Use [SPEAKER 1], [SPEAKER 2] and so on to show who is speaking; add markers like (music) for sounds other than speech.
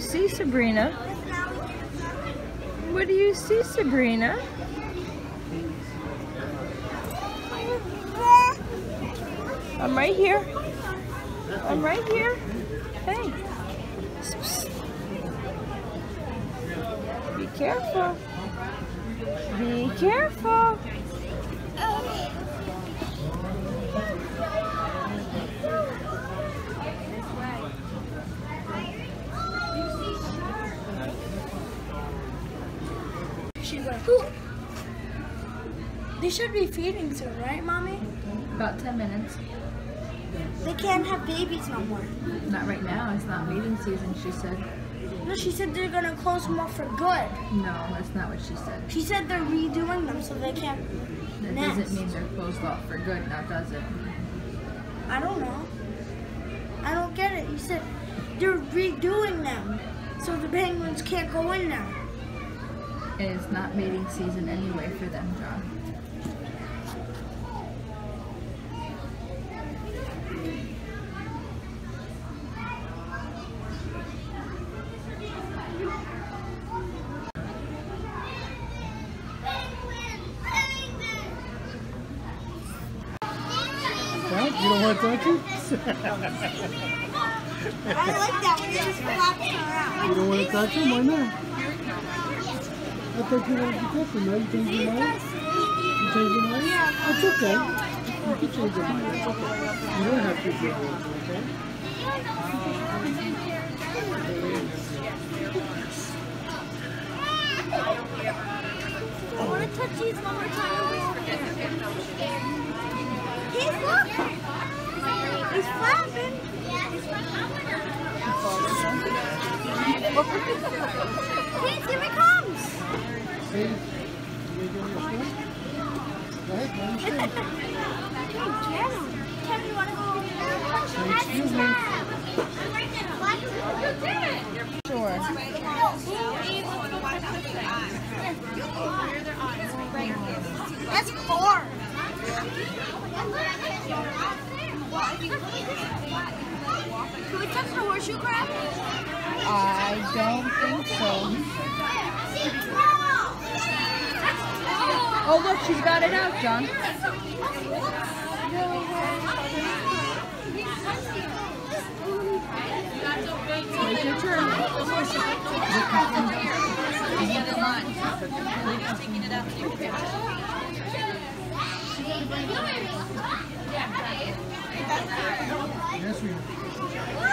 [SPEAKER 1] you see, Sabrina? What do you see, Sabrina? I'm right here. I'm right here. Hey. Be careful. Be careful.
[SPEAKER 2] She's like, They should be feeding soon, right, mommy?
[SPEAKER 1] About 10 minutes.
[SPEAKER 2] They can't have babies no more.
[SPEAKER 1] Not right now. It's not mating season, she said.
[SPEAKER 2] No, she said they're gonna close them off for good.
[SPEAKER 1] No, that's not what she said.
[SPEAKER 2] She said they're redoing them so they can't.
[SPEAKER 1] That
[SPEAKER 2] Nest.
[SPEAKER 1] doesn't mean they're closed off for good, now does it?
[SPEAKER 2] I don't know. I don't get it. You said they're redoing them so the penguins can't go in now.
[SPEAKER 1] And it's not mating season anyway for them, John.
[SPEAKER 3] Huh? You don't want to touch it? (laughs)
[SPEAKER 2] I like that when it just flops around.
[SPEAKER 3] You don't want to touch him? Why not? I thought you wanted to touch him. Now you change your mind? You change your mind? That's okay. You can change your mind. It's okay. You don't have to do okay?
[SPEAKER 2] I want to touch these one more time. He's look. He's flapping. Please,
[SPEAKER 3] excuse me.
[SPEAKER 1] Sure.
[SPEAKER 2] That's four. Can we touch the horseshoe crab?
[SPEAKER 1] I don't think so. (laughs) Oh, look, she's got it out, John. Your turn.
[SPEAKER 3] Yes, we